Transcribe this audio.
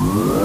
Yeah.